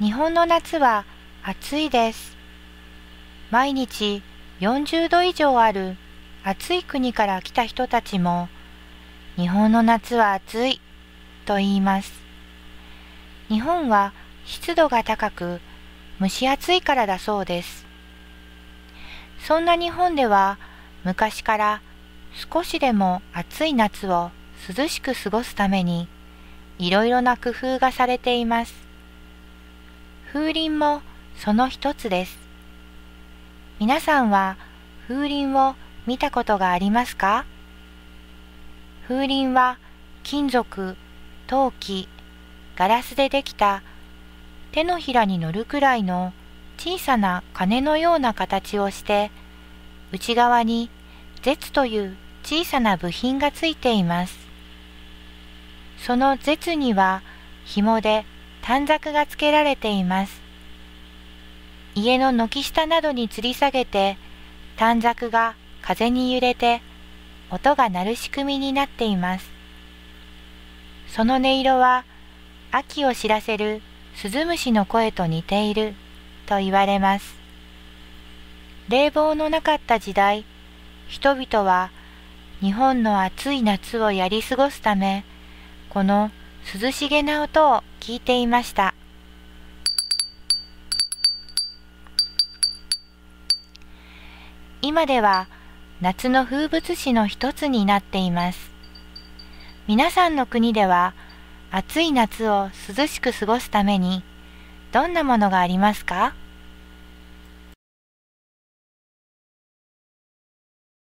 日本の夏は暑いです。毎日40度以上ある暑い国から来た人たちも日本の夏は暑いと言います。日本は湿度が高く蒸し暑いからだそうです。そんな日本では昔から少しでも暑い夏を涼しく過ごすためにいろいろな工夫がされています。風鈴もその一つです。皆さんは風鈴を見たことがありますか？風鈴は金属、陶器、ガラスでできた手のひらに乗るくらいの小さな鐘のような形をして内側に絶という小さな部品がついています。その絶には紐で短冊がつけられています。家の軒下などに吊り下げて短冊が風に揺れて音が鳴る仕組みになっています。その音色は秋を知らせるスズムシの声と似ていると言われます。冷房のなかった時代、人々は日本の暑い夏をやり過ごすため、この涼しげな音を聞いていました。今では夏の風物詩の一つになっています。皆さんの国では暑い夏を涼しく過ごすためにどんなものがありますか？